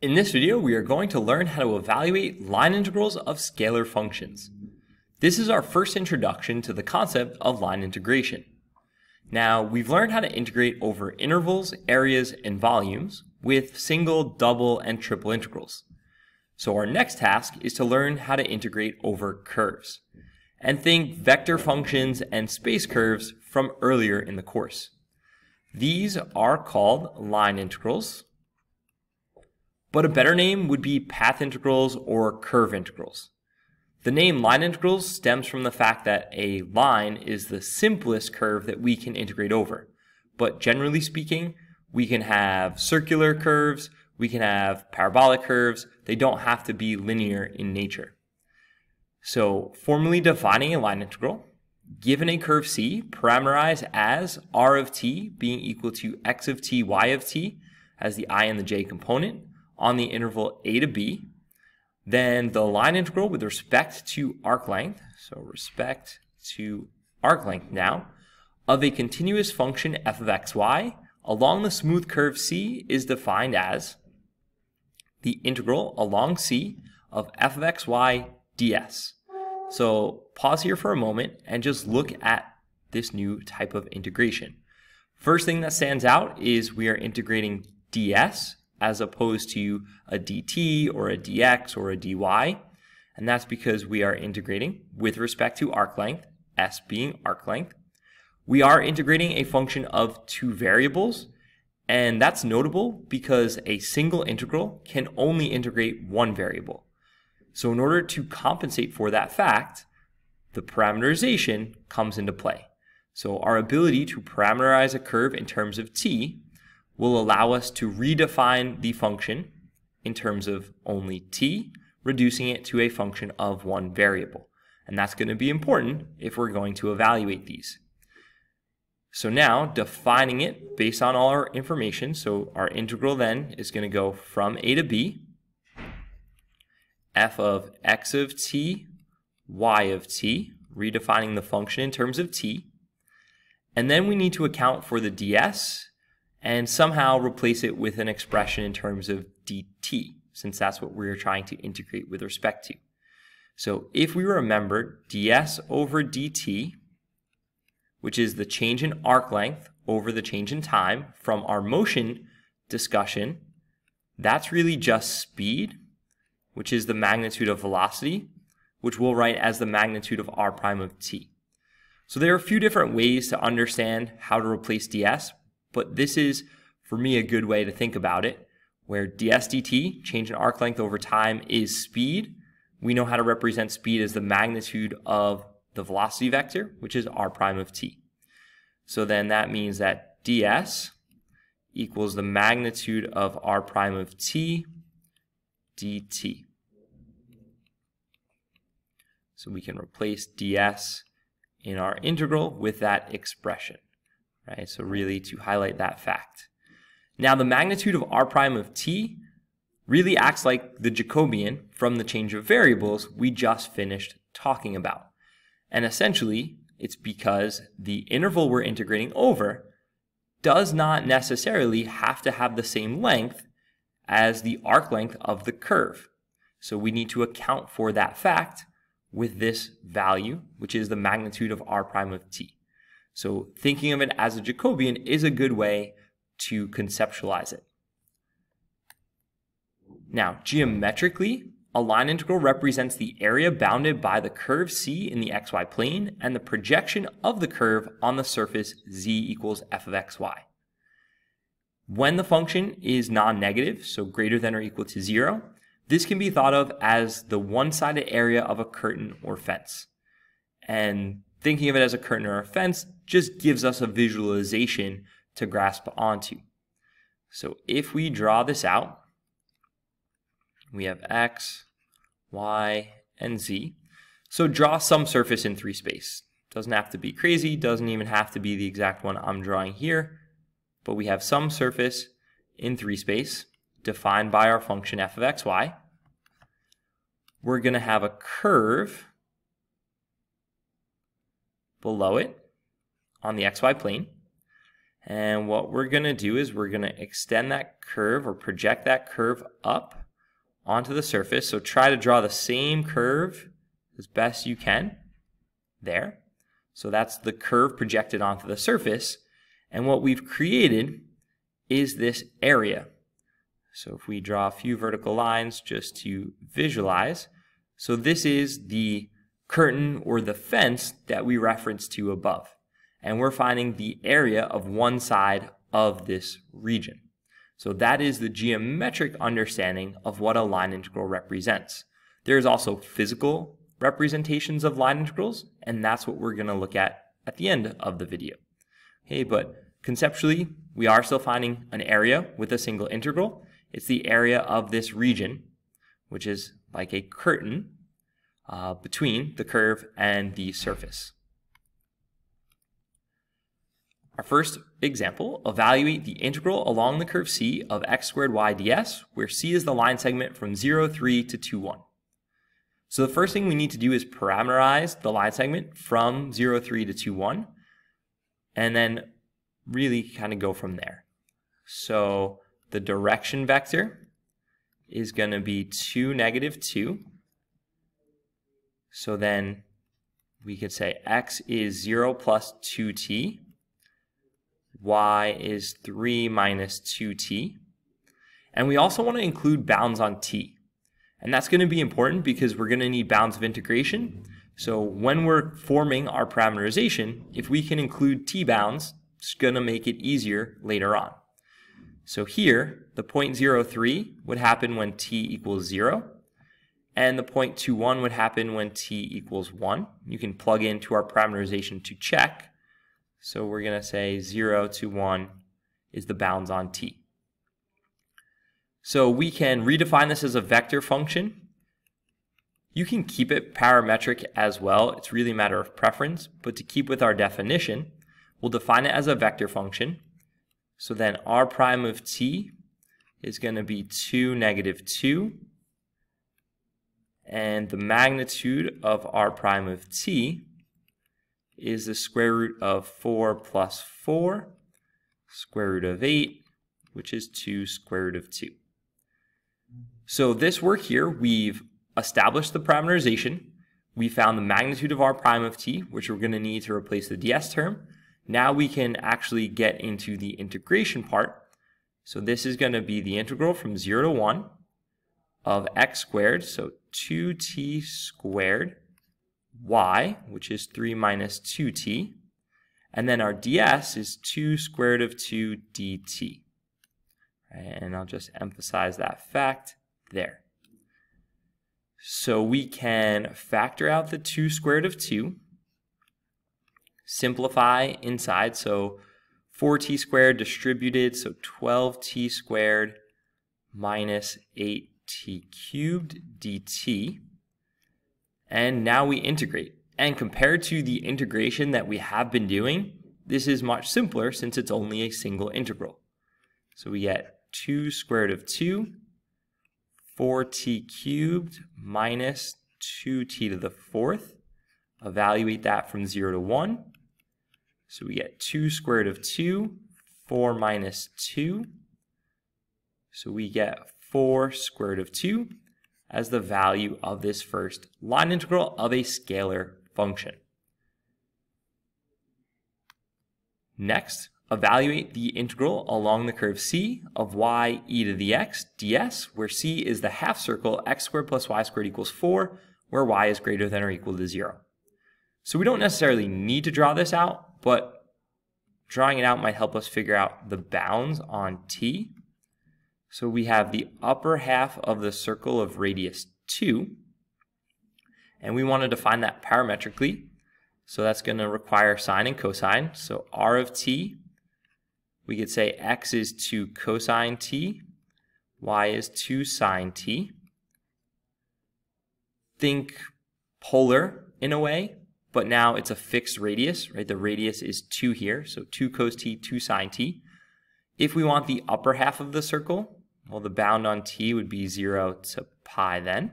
In this video, we are going to learn how to evaluate line integrals of scalar functions. This is our first introduction to the concept of line integration. Now, we've learned how to integrate over intervals, areas, and volumes with single, double, and triple integrals. So our next task is to learn how to integrate over curves. And think vector functions and space curves from earlier in the course. These are called line integrals, but a better name would be path integrals or curve integrals. The name line integrals stems from the fact that a line is the simplest curve that we can integrate over. But generally speaking, we can have circular curves, we can have parabolic curves, they don't have to be linear in nature. So formally defining a line integral, given a curve C, parameterized as r of t being equal to x of t, y of t as the i and the j component, on the interval a to b, then the line integral with respect to arc length, so respect to arc length now, of a continuous function f of xy along the smooth curve C is defined as the integral along C of f of xy ds. So pause here for a moment and just look at this new type of integration. First thing that stands out is we are integrating ds as opposed to a dt or a dx or a dy. And that's because we are integrating with respect to arc length, s being arc length. We are integrating a function of two variables, and that's notable because a single integral can only integrate one variable. So in order to compensate for that fact, the parameterization comes into play. So our ability to parameterize a curve in terms of t will allow us to redefine the function in terms of only t, reducing it to a function of one variable. And that's going to be important if we're going to evaluate these. So now defining it based on all our information, so our integral then is going to go from a to b, f of x of t, y of t, redefining the function in terms of t, and then we need to account for the ds and somehow replace it with an expression in terms of dt, since that's what we're trying to integrate with respect to. So if we remember ds over dt, which is the change in arc length over the change in time from our motion discussion, that's really just speed, which is the magnitude of velocity, which we'll write as the magnitude of r prime of t. So there are a few different ways to understand how to replace ds, but this is, for me, a good way to think about it, where DSDT, change in arc length over time, is speed. We know how to represent speed as the magnitude of the velocity vector, which is r prime of t. So then that means that ds equals the magnitude of r prime of t dt. So we can replace ds in our integral with that expression right? So really to highlight that fact. Now the magnitude of r prime of t really acts like the Jacobian from the change of variables we just finished talking about. And essentially, it's because the interval we're integrating over does not necessarily have to have the same length as the arc length of the curve. So we need to account for that fact with this value, which is the magnitude of r prime of t. So thinking of it as a Jacobian is a good way to conceptualize it. Now, geometrically, a line integral represents the area bounded by the curve C in the xy plane and the projection of the curve on the surface z equals f of xy. When the function is non-negative, so greater than or equal to zero, this can be thought of as the one-sided area of a curtain or fence. And thinking of it as a curtain or a fence just gives us a visualization to grasp onto. So if we draw this out, we have x, y, and z. So draw some surface in 3 space. Doesn't have to be crazy, doesn't even have to be the exact one I'm drawing here, but we have some surface in 3 space defined by our function f of xy. We're going to have a curve below it on the xy plane. And what we're going to do is we're going to extend that curve or project that curve up onto the surface. So try to draw the same curve as best you can there. So that's the curve projected onto the surface. And what we've created is this area. So if we draw a few vertical lines just to visualize, so this is the curtain or the fence that we referenced to above. And we're finding the area of one side of this region. So that is the geometric understanding of what a line integral represents. There's also physical representations of line integrals, and that's what we're going to look at at the end of the video. Okay, but conceptually, we are still finding an area with a single integral. It's the area of this region, which is like a curtain uh, between the curve and the surface. Our first example, evaluate the integral along the curve C of x squared y ds, where C is the line segment from 0, 3 to 2, 1. So the first thing we need to do is parameterize the line segment from 0, 3 to 2, 1, and then really kind of go from there. So the direction vector is going to be 2, negative 2. So then we could say x is 0 plus 2t y is 3 minus 2t. And we also want to include bounds on t. And that's going to be important because we're going to need bounds of integration. So when we're forming our parameterization, if we can include t-bounds, it's going to make it easier later on. So here, the 0.03 would happen when t equals 0, and the 0.21 would happen when t equals 1. You can plug into our parameterization to check. So we're going to say 0 to 1 is the bounds on t. So we can redefine this as a vector function. You can keep it parametric as well. It's really a matter of preference. But to keep with our definition, we'll define it as a vector function. So then r prime of t is going to be 2, negative 2. And the magnitude of r prime of t is the square root of 4 plus 4, square root of 8, which is 2 square root of 2. So this work here, we've established the parameterization. We found the magnitude of r prime of t, which we're going to need to replace the ds term. Now we can actually get into the integration part. So this is going to be the integral from 0 to 1 of x squared, so 2t squared y, which is 3 minus 2t. And then our ds is 2 squared root of 2 dt. And I'll just emphasize that fact there. So we can factor out the 2 squared root of 2, simplify inside, so 4t squared distributed, so 12t squared minus 8t cubed dt. And now we integrate. And compared to the integration that we have been doing, this is much simpler since it's only a single integral. So we get 2 square root of 2, 4t cubed minus 2t to the fourth. Evaluate that from 0 to 1. So we get 2 square root of 2, 4 minus 2. So we get 4 square root of 2 as the value of this first line integral of a scalar function. Next, evaluate the integral along the curve c of y e to the x ds, where c is the half circle x squared plus y squared equals 4, where y is greater than or equal to 0. So we don't necessarily need to draw this out, but drawing it out might help us figure out the bounds on t so we have the upper half of the circle of radius 2, and we want to define that parametrically. So that's going to require sine and cosine. So r of t, we could say x is 2 cosine t, y is 2 sine t. Think polar in a way, but now it's a fixed radius, right? The radius is 2 here, so 2 cos t, 2 sine t. If we want the upper half of the circle, well, the bound on t would be 0 to pi then.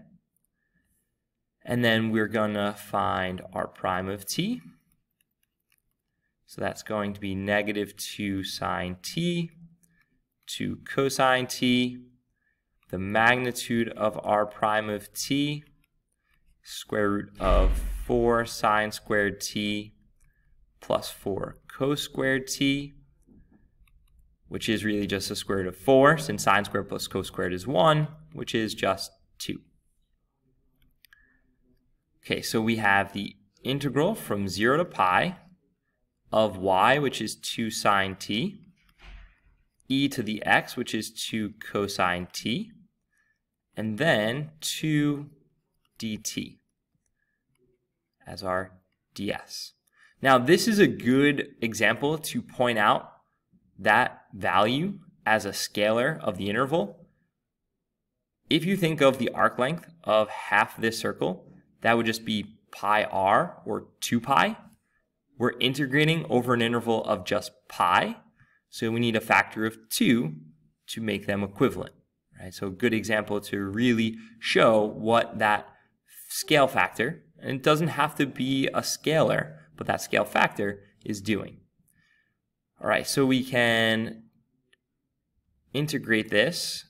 And then we're going to find r prime of t. So that's going to be negative 2 sine t to cosine t, the magnitude of r prime of t, square root of 4 sine squared t plus 4 cos squared t, which is really just the square root of 4, since sine squared plus cos squared is 1, which is just 2. Okay, so we have the integral from 0 to pi of y, which is 2 sine t, e to the x, which is 2 cosine t, and then 2 dt as our ds. Now, this is a good example to point out that value as a scalar of the interval. If you think of the arc length of half this circle, that would just be pi r or 2 pi. We're integrating over an interval of just pi, so we need a factor of 2 to make them equivalent. Right? So a good example to really show what that scale factor, and it doesn't have to be a scalar, but that scale factor is doing. All right, so we can integrate this.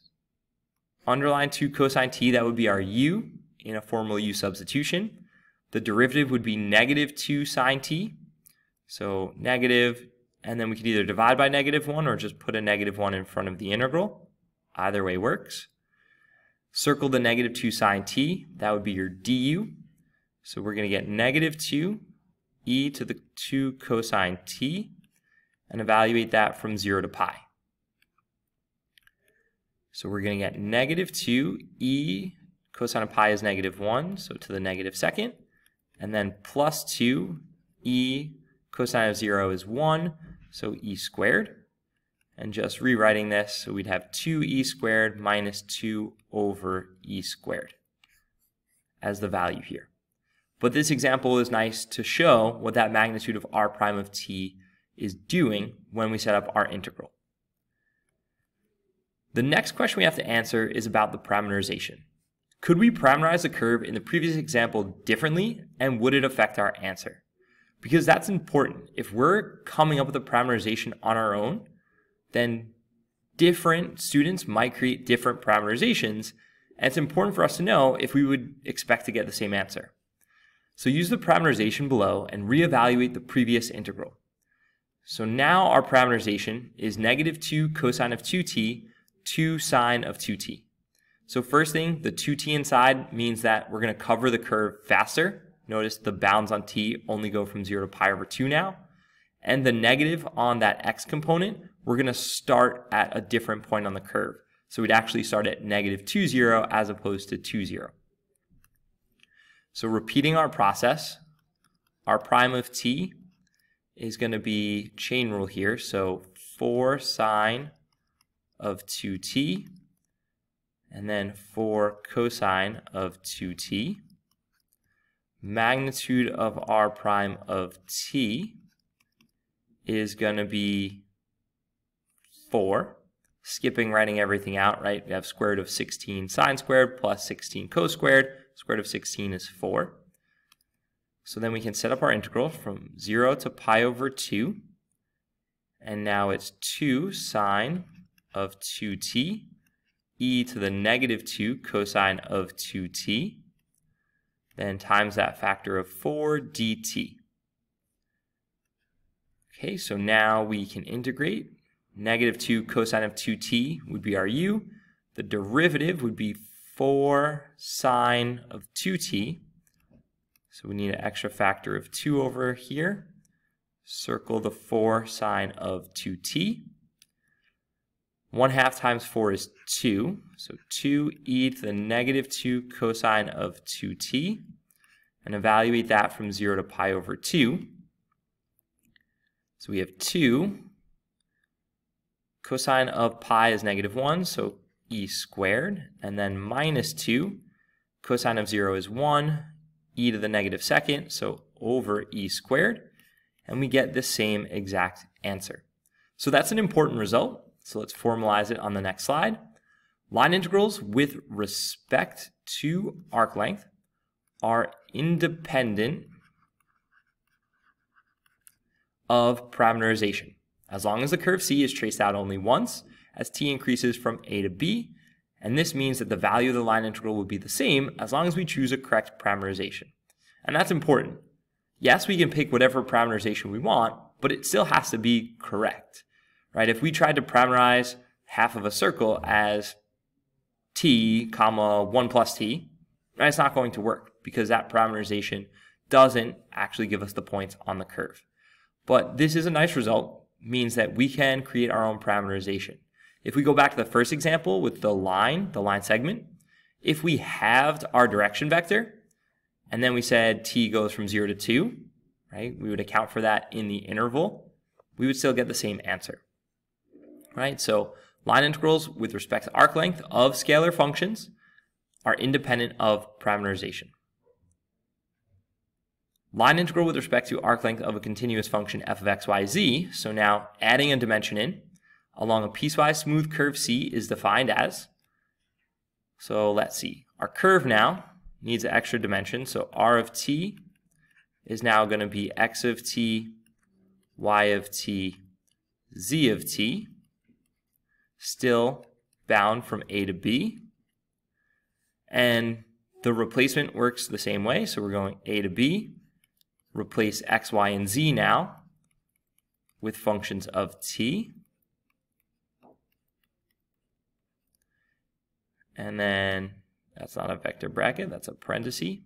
Underline 2 cosine t, that would be our u in a formal u substitution. The derivative would be negative 2 sine t. So negative, and then we could either divide by negative 1 or just put a negative 1 in front of the integral. Either way works. Circle the negative 2 sine t. That would be your du. So we're going to get negative 2 e to the 2 cosine t and evaluate that from 0 to pi. So we're going to get negative 2 e cosine of pi is negative 1, so to the negative second, and then plus 2 e cosine of 0 is 1, so e squared. And just rewriting this, so we'd have 2e squared minus 2 over e squared as the value here. But this example is nice to show what that magnitude of r prime of t is doing when we set up our integral. The next question we have to answer is about the parameterization. Could we parameterize the curve in the previous example differently and would it affect our answer? Because that's important. If we're coming up with a parameterization on our own, then different students might create different parameterizations and it's important for us to know if we would expect to get the same answer. So use the parameterization below and reevaluate the previous integral. So now our parameterization is negative 2 cosine of 2t, 2 sine of 2t. So first thing, the 2t inside means that we're going to cover the curve faster. Notice the bounds on t only go from 0 to pi over 2 now. And the negative on that x component, we're going to start at a different point on the curve. So we'd actually start at negative 2, 0 as opposed to 2, 0. So repeating our process, our prime of t is going to be chain rule here. So 4 sine of 2t, and then 4 cosine of 2t. Magnitude of r prime of t is going to be 4. Skipping writing everything out, right? We have square root of 16 sine squared plus 16 cos squared. Square root of 16 is 4. So then we can set up our integral from 0 to pi over 2. And now it's 2 sine of 2t e to the negative 2 cosine of 2t. Then times that factor of 4 dt. Okay, so now we can integrate. Negative 2 cosine of 2t would be our u. The derivative would be 4 sine of 2t so we need an extra factor of 2 over here. Circle the 4 sine of 2t. 1 half times 4 is 2. So 2e to the negative 2 cosine of 2t. And evaluate that from 0 to pi over 2. So we have 2. Cosine of pi is negative 1, so e squared. And then minus 2. Cosine of 0 is 1 e to the negative second, so over e squared, and we get the same exact answer. So that's an important result. So let's formalize it on the next slide. Line integrals with respect to arc length are independent of parameterization. As long as the curve C is traced out only once, as t increases from a to b, and this means that the value of the line integral will be the same as long as we choose a correct parameterization. And that's important. Yes, we can pick whatever parameterization we want, but it still has to be correct, right? If we tried to parameterize half of a circle as t comma 1 plus t, right, it's not going to work because that parameterization doesn't actually give us the points on the curve. But this is a nice result, means that we can create our own parameterization. If we go back to the first example with the line, the line segment, if we halved our direction vector, and then we said t goes from 0 to 2, right, we would account for that in the interval, we would still get the same answer, right? So line integrals with respect to arc length of scalar functions are independent of parameterization. Line integral with respect to arc length of a continuous function f of x, y, z, so now adding a dimension in, along a piecewise smooth curve C is defined as, so let's see, our curve now needs an extra dimension, so r of t is now going to be x of t, y of t, z of t, still bound from a to b, and the replacement works the same way, so we're going a to b, replace x, y, and z now with functions of t, And then that's not a vector bracket, that's a parenthesis.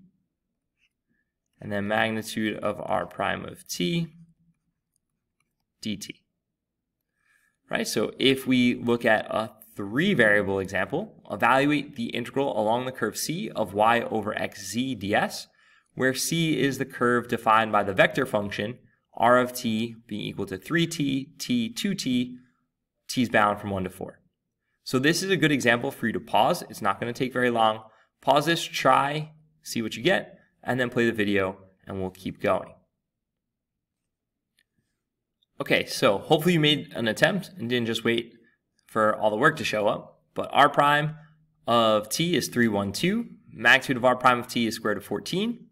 And then magnitude of r prime of t dt. Right, so if we look at a three variable example, evaluate the integral along the curve c of y over xz ds, where c is the curve defined by the vector function r of t being equal to 3t, t, 2t, t is bound from 1 to 4. So this is a good example for you to pause. It's not going to take very long. Pause this, try, see what you get, and then play the video, and we'll keep going. Okay, so hopefully you made an attempt and didn't just wait for all the work to show up. But r prime of t is 312. Magnitude of r prime of t is square root of 14.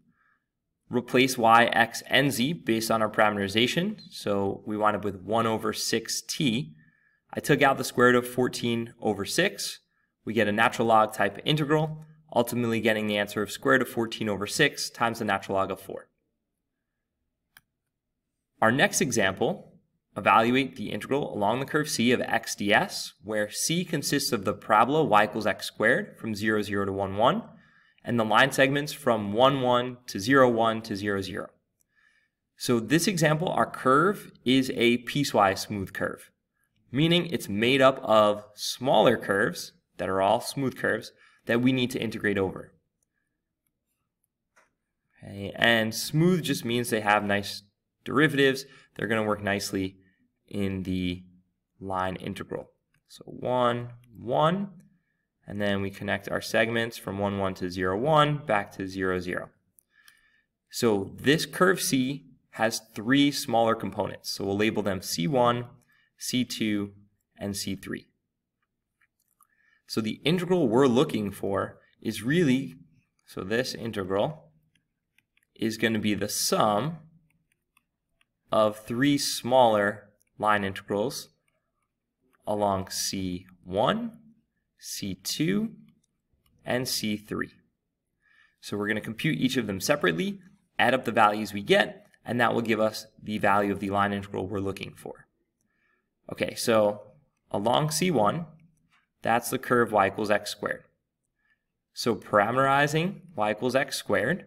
Replace y, x, and z based on our parameterization. So we wind up with 1 over 6t I took out the square root of 14 over 6. We get a natural log type integral, ultimately getting the answer of square root of 14 over 6 times the natural log of 4. Our next example, evaluate the integral along the curve c of x ds, where c consists of the parabola y equals x squared from 0, 0 to 1, 1, and the line segments from 1, 1 to 0, 1 to 0, 0. So this example, our curve is a piecewise smooth curve meaning it's made up of smaller curves that are all smooth curves that we need to integrate over. Okay, and smooth just means they have nice derivatives. They're going to work nicely in the line integral. So 1, 1, and then we connect our segments from 1, 1 to 0, 1 back to 0, 0. So this curve C has three smaller components. So we'll label them C1, C2, and C3. So the integral we're looking for is really, so this integral is going to be the sum of three smaller line integrals along C1, C2, and C3. So we're going to compute each of them separately, add up the values we get, and that will give us the value of the line integral we're looking for. Okay, so along C1, that's the curve y equals x squared. So parameterizing y equals x squared,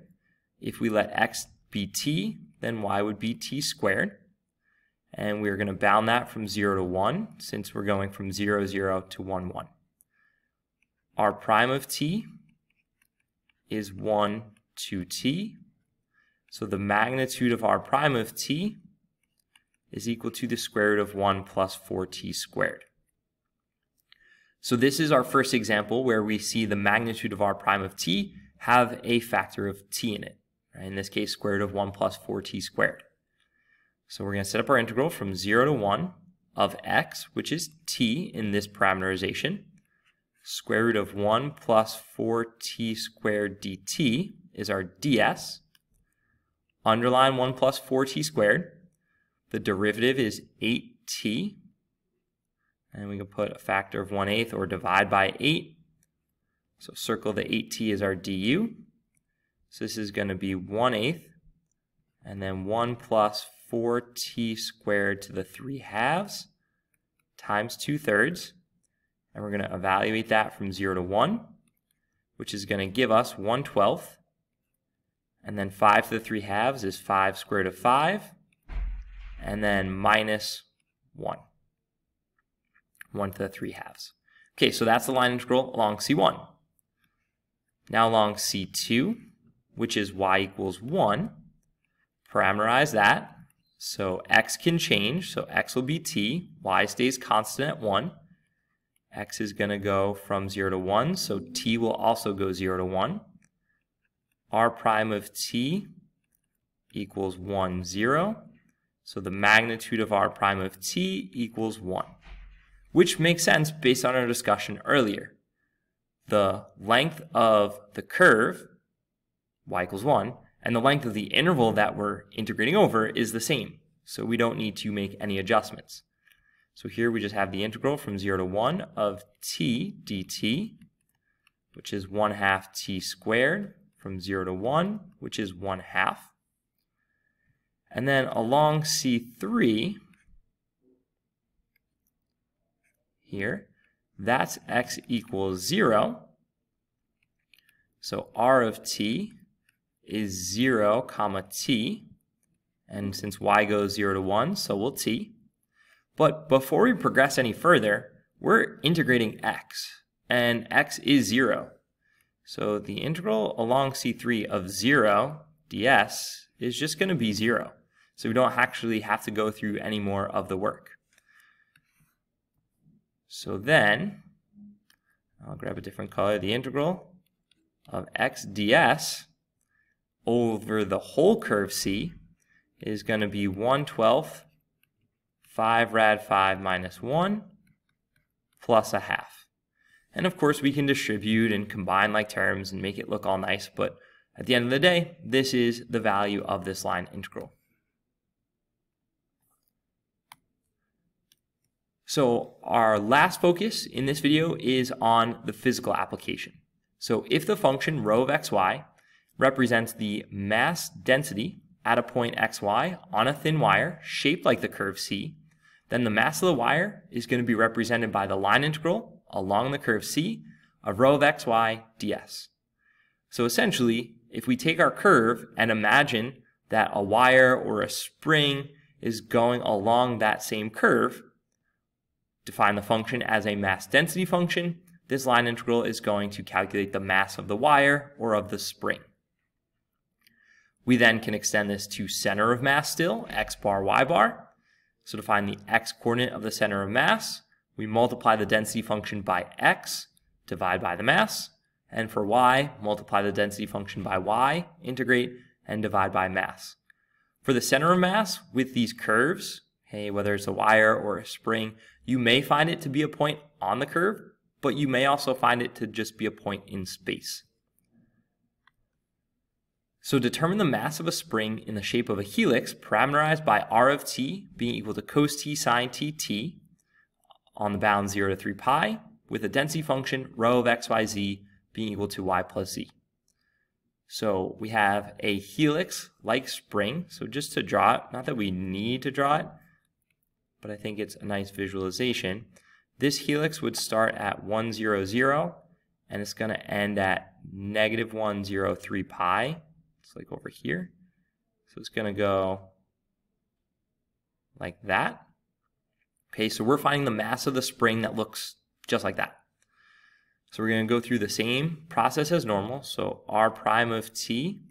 if we let x be t, then y would be t squared. And we're going to bound that from 0 to 1, since we're going from 0, 0 to 1, 1. r prime of t is 1, 2t. So the magnitude of r prime of t is equal to the square root of 1 plus 4t squared. So this is our first example where we see the magnitude of r prime of t have a factor of t in it. Right? In this case, square root of 1 plus 4t squared. So we're going to set up our integral from 0 to 1 of x, which is t in this parameterization. Square root of 1 plus 4t squared dt is our ds. Underline 1 plus 4t squared the derivative is 8t. And we can put a factor of 1 eighth or divide by 8. So circle the 8t as our du. So this is going to be 1 eighth and then 1 plus 4t squared to the 3 halves times 2 thirds. And we're going to evaluate that from 0 to 1, which is going to give us 1 twelfth. And then 5 to the 3 halves is 5 squared of 5. And then minus 1. 1 to the 3 halves. Okay, so that's the line integral along C1. Now along C2, which is y equals 1, parameterize that. So x can change, so x will be t, y stays constant at 1. x is going to go from 0 to 1, so t will also go 0 to 1. r prime of t equals 1, 0. So the magnitude of r prime of t equals 1, which makes sense based on our discussion earlier. The length of the curve, y equals 1, and the length of the interval that we're integrating over is the same. So we don't need to make any adjustments. So here we just have the integral from 0 to 1 of t dt, which is 1 half t squared from 0 to 1, which is 1 half. And then along C3, here, that's x equals 0. So r of t is 0 comma t. And since y goes 0 to 1, so will t. But before we progress any further, we're integrating x, and x is 0. So the integral along C3 of 0 ds is just going to be 0. So we don't actually have to go through any more of the work. So then, I'll grab a different color, the integral of x ds over the whole curve C is going to be 1 12th 5 rad 5 minus 1 plus a half. And of course we can distribute and combine like terms and make it look all nice, but at the end of the day, this is the value of this line integral. So our last focus in this video is on the physical application. So if the function rho of xy represents the mass density at a point xy on a thin wire shaped like the curve C, then the mass of the wire is going to be represented by the line integral along the curve C of rho of xy ds. So essentially, if we take our curve and imagine that a wire or a spring is going along that same curve, define the function as a mass density function, this line integral is going to calculate the mass of the wire or of the spring. We then can extend this to center of mass still, x bar, y bar. So to find the x coordinate of the center of mass, we multiply the density function by x, divide by the mass, and for y, multiply the density function by y, integrate, and divide by mass. For the center of mass, with these curves, hey, whether it's a wire or a spring, you may find it to be a point on the curve, but you may also find it to just be a point in space. So determine the mass of a spring in the shape of a helix parameterized by r of t being equal to cos t sine t t on the bound 0 to 3 pi with a density function rho of xyz being equal to y plus z. So we have a helix like spring. So just to draw it, not that we need to draw it, but I think it's a nice visualization. This helix would start at 1, 0, 0, and it's going to end at negative 1, 0, 3 pi it's like over here. So it's going to go like that. Okay, so we're finding the mass of the spring that looks just like that. So we're going to go through the same process as normal. So r prime of t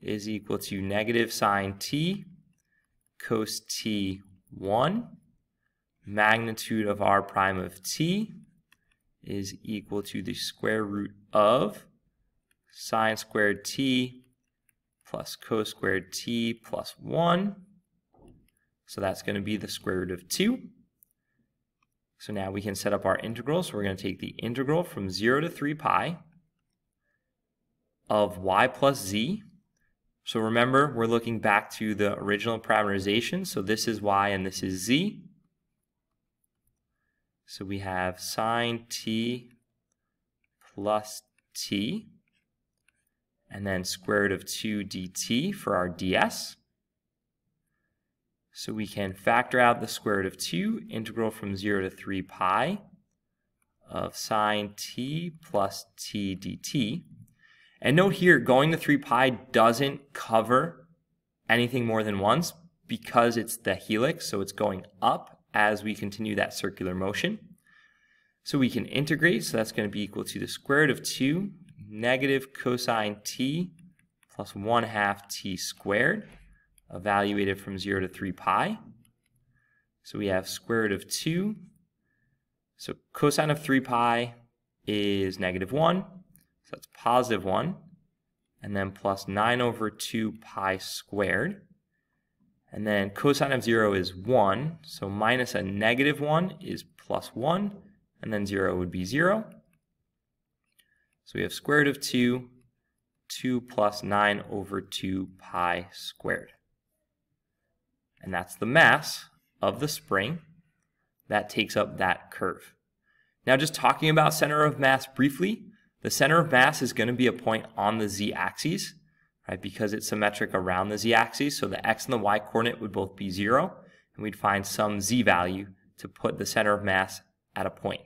is equal to negative sine t cos t1. Magnitude of r prime of t is equal to the square root of sine squared t plus cos squared t plus 1. So that's going to be the square root of 2. So now we can set up our integral. So we're going to take the integral from 0 to 3 pi of y plus z So remember, we're looking back to the original parameterization. So this is y and this is z. So we have sine t plus t, and then square root of 2 dt for our ds. So we can factor out the square root of 2, integral from 0 to 3 pi of sine t plus t dt. And note here, going to 3 pi doesn't cover anything more than once because it's the helix, so it's going up as we continue that circular motion. So we can integrate, so that's going to be equal to the square root of 2 negative cosine t plus 1 half t squared, evaluated from 0 to 3 pi. So we have square root of 2. So cosine of 3 pi is negative 1, so that's positive 1, and then plus 9 over 2 pi squared. And then cosine of 0 is 1, so minus a negative 1 is plus 1, and then 0 would be 0. So we have square root of 2, 2 plus 9 over 2 pi squared. And that's the mass of the spring that takes up that curve. Now just talking about center of mass briefly, the center of mass is going to be a point on the z-axis, right, because it's symmetric around the z-axis, so the x and the y coordinate would both be 0, and we'd find some z value to put the center of mass at a point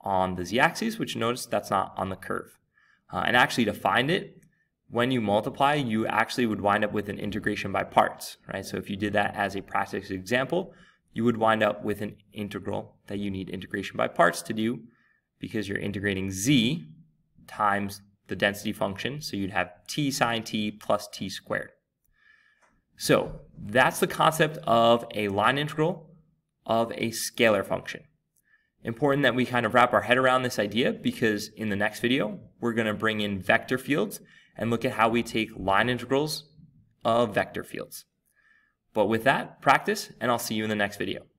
on the z-axis, which notice that's not on the curve. Uh, and actually to find it, when you multiply, you actually would wind up with an integration by parts, right? So if you did that as a practice example, you would wind up with an integral that you need integration by parts to do because you're integrating z times the density function. So you'd have t sine t plus t squared. So that's the concept of a line integral of a scalar function important that we kind of wrap our head around this idea because in the next video, we're going to bring in vector fields and look at how we take line integrals of vector fields. But with that, practice, and I'll see you in the next video.